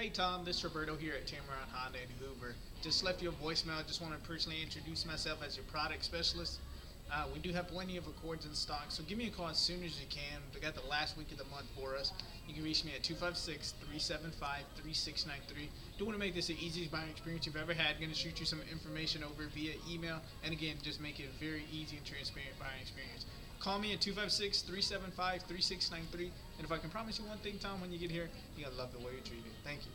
Hey Tom, this is Roberto here at Tameron Honda in Hoover. Just left you a voicemail. Just want to personally introduce myself as your product specialist. Uh, we do have plenty of Accords in stock, so give me a call as soon as you can. We got the last week of the month for us. You can reach me at 256-375-3693. Do want to make this the easiest buying experience you've ever had. Going to shoot you some information over via email, and again, just make it a very easy and transparent buying experience. Call me at 256-375-3693, and if I can promise you one thing, Tom, when you get here, you're going to love the way you're treated. Thank you.